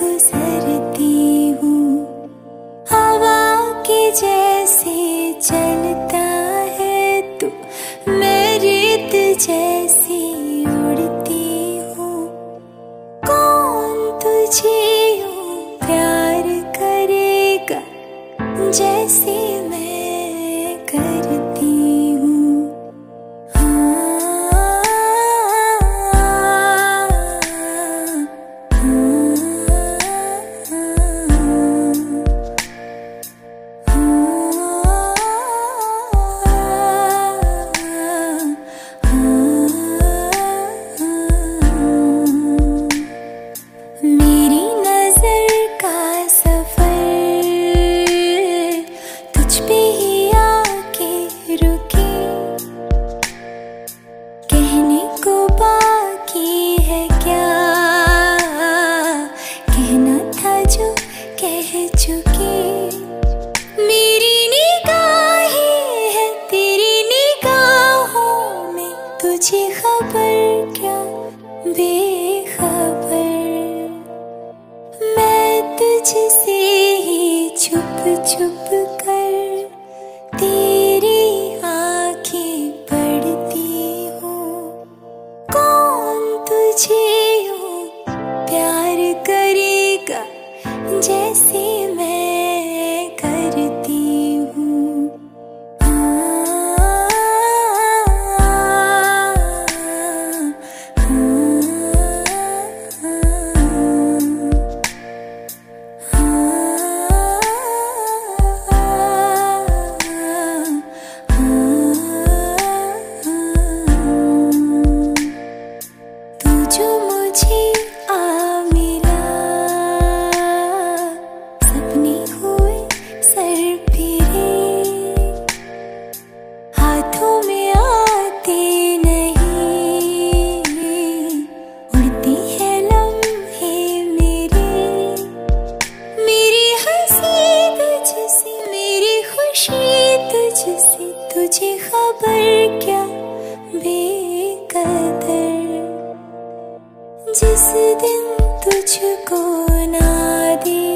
गुजरती हूँ। हवा के जैसे चलता है तू, मैं रेत जैसी उड़ती हूँ। कौन तुझे यूँ प्यार करेगा जैसे तुझे खबर क्या बेखबर? मैं तुझसे ही छुप छुप कर खबर क्या बेकदर जिस दिन तुझको ना दी